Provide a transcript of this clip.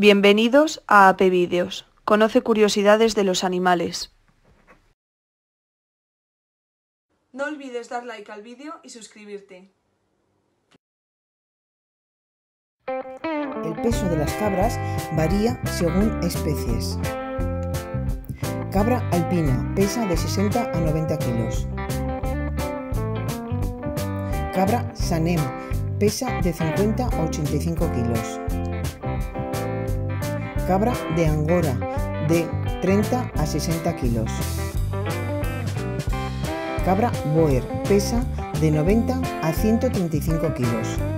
Bienvenidos a AP Vídeos. Conoce curiosidades de los animales. No olvides dar like al vídeo y suscribirte. El peso de las cabras varía según especies. Cabra alpina pesa de 60 a 90 kilos. Cabra sanem pesa de 50 a 85 kilos. Cabra de Angora de 30 a 60 kilos. Cabra Boer pesa de 90 a 135 kilos.